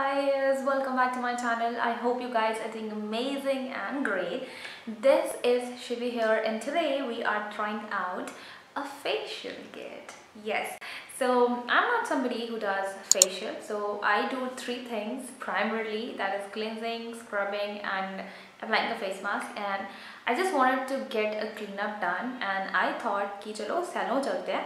guys. Welcome back to my channel. I hope you guys are doing amazing and great. This is shivi here and today we are trying out a facial kit. Yes. So i'm not somebody who does facial so i do three things. Primarily that is cleansing scrubbing and applying a face mask. And I just wanted to get a cleanup done and I thought ki chalo salon chalte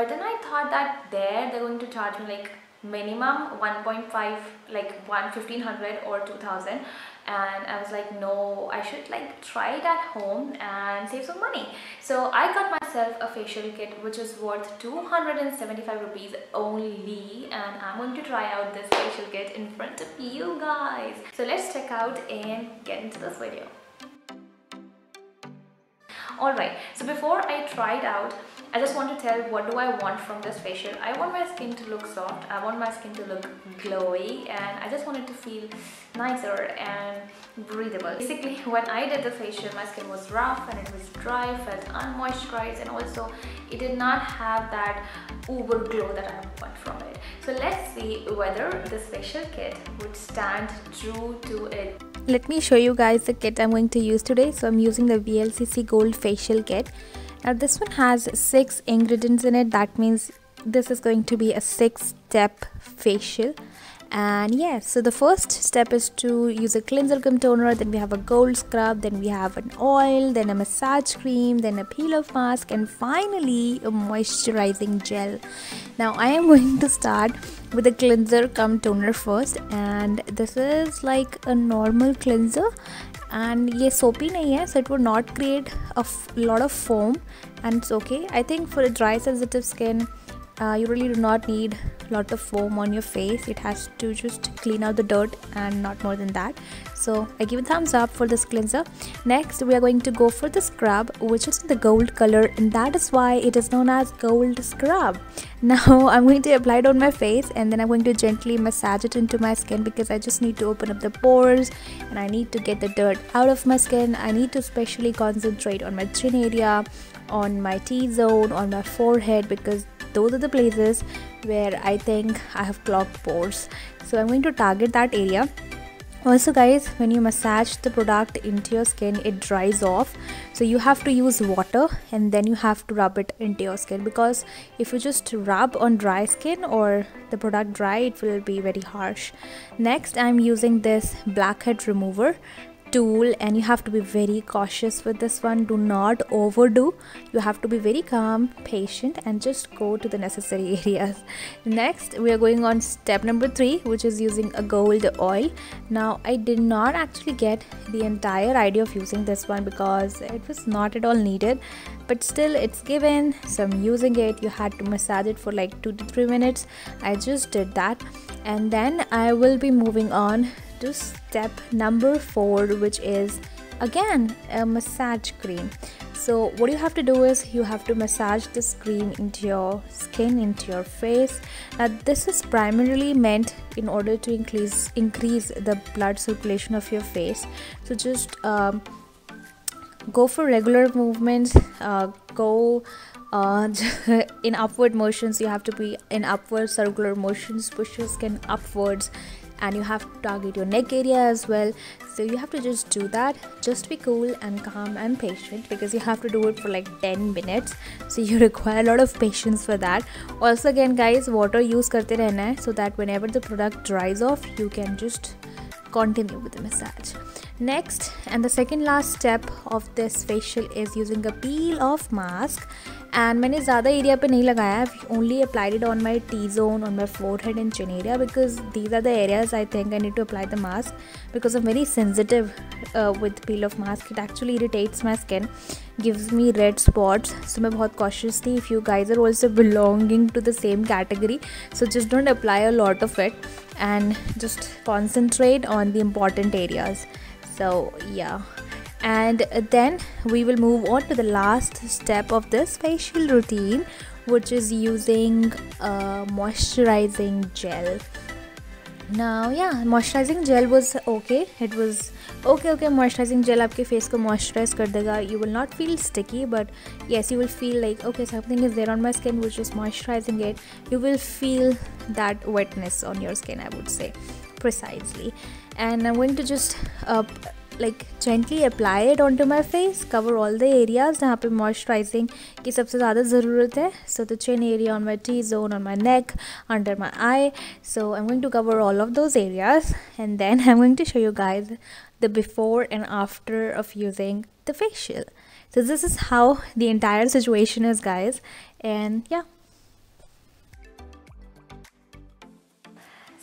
but then I thought that there they're going to charge me like minimum 1.5 like 1 1500 or 2000 and I was like no I should like try it at home and save some money. So I got myself a facial kit which is worth 275 rupees only. And I'm going to try out this facial kit in front of you guys. So let's check out and get into this video alright so before I try it out I just want to tell what do I want from this facial. I want my skin to look soft. I want my skin to look glowy and I just want it to feel nicer and breathable. Basically when I did the facial my skin was rough and it was dry, felt unmoisturized and also it did not have that uber glow that I want from it. So let's see whether this facial kit would stand true to it. Let me show you guys the kit I'm going to use today. So I'm using the VLCC Gold Facial Kit. Now this one has six ingredients in it. That means this is going to be a six step facial and yeah so the first step is to use a cleanser cum toner. Then we have a gold scrub. Then we have an oil. Then a massage cream. Then a peel off mask. And finally a moisturizing gel. Now i am going to start with a cleanser-cum-toner first. And this is like a normal cleanser. And yes soapy नहीं है so it will not create a lot of foam. And it's okay. I think for a dry sensitive skin uh, you really do not need a lot of foam on your face. It has to just clean out the dirt and not more than that. So i give a thumbs up for this cleanser. Next we are going to go for the scrub which is the gold color and that is why it is known as gold scrub. Now i'm going to apply it on my face and then i'm going to gently massage it into my skin because i just need to open up the pores and i need to get the dirt out of my skin. I need to especially concentrate on my chin area on my t-zone on my forehead because those are the places where I think I have clogged pores. So I'm going to target that area. Also guys when you massage the product into your skin it dries off. So you have to use water and then you have to rub it into your skin because if you just rub on dry skin or the product dry it will be very harsh. Next i'm using this blackhead remover tool and you have to be very cautious with this one. Do not overdo. You have to be very calm patient and just go to the necessary areas. Next we are going on step number three which is using a gold oil. Now i did not actually get the entire idea of using this one because it was not at all needed but still it's given so i'm using it. You had to massage it for like two to three minutes. I just did that. And then i will be moving on to step number four which is again a massage cream. So what you have to do is you have to massage this cream into your skin into your face. Now this is primarily meant in order to increase increase the blood circulation of your face. So just um, go for regular movements uh, go uh, in upward motions. You have to be in upward circular motions. Push your skin upwards and you have to target your neck area as well. So you have to just do that. Just be cool and calm and patient because you have to do it for like 10 minutes. So you require a lot of patience for that. Also again guys water use karte rehna so that whenever the product dries off you can just continue with the massage. Next and the second last step of this facial is using a peel off mask and मैंने ज़्यादा area पे नहीं लगाया. Only applied it on my T zone on my forehead and chin area because these are the areas I think I need to apply the mask because I very sensitive with peel off mask it actually irritates my skin gives me red spots so मैं बहुत cautious थी. If you guys are also belonging to the same category so just don't apply a lot of it and just concentrate on the important areas so yeah and then we will move on to the last step of this facial routine which is using a moisturizing gel now yeah moisturizing gel was okay it was okay okay moisturizing gel आपके face को moisturize कर देगा you will not feel sticky but yes you will feel like okay something is there on my skin which is moisturizing it you will feel that wetness on your skin I would say precisely and I'm going to just uh, like gently apply it onto my face cover all the areas जहाँ पे moisturizing की सबसे ज़्यादा ज़रूरत है so the chin area on my T-zone on my neck under my eye so I'm going to cover all of those areas and then I'm going to show you guys the before and after of using the facial so this is how the entire situation is guys and yeah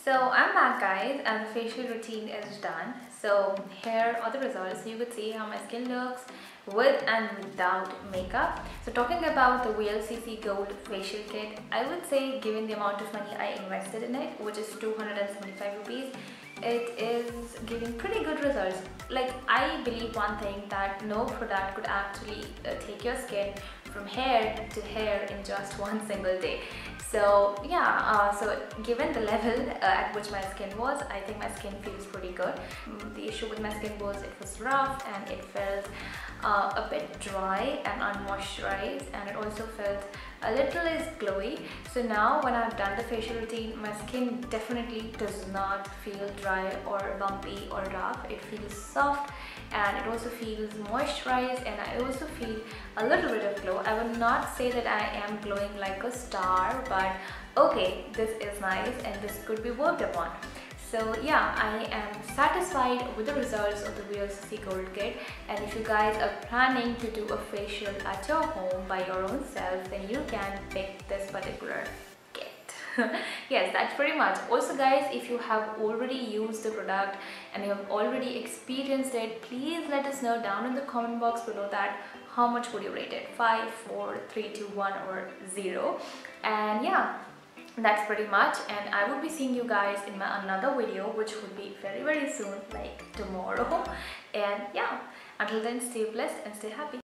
So I'm back guys and the facial routine is done. So here are the results. You could see how my skin looks with and without makeup. So talking about the VLCC Gold Facial Kit, I would say given the amount of money I invested in it, which is 275 rupees, it is giving pretty good results. Like I believe one thing that no product could actually uh, take your skin from hair to hair in just one single day. So yeah uh, so given the level uh, at which my skin was I think my skin feels pretty good. The issue with my skin was it was rough and it felt uh, a bit dry and unmoisturized and it also felt a little is glowy so now when I've done the facial routine my skin definitely does not feel dry or bumpy or rough it feels soft and it also feels moisturized and I also feel a little bit of glow. I would not say that I am glowing like a star but okay this is nice and this could be worked upon. So yeah, I am satisfied with the results of the VLCC Gold Kit and if you guys are planning to do a facial at your home by your own self then you can pick this particular kit. yes that's pretty much. Also guys if you have already used the product and you have already experienced it please let us know down in the comment box below that how much would you rate it? 5 4 3 2 1 or 0 and yeah that's pretty much and i will be seeing you guys in my another video which will be very very soon like tomorrow. And yeah until then stay blessed and stay happy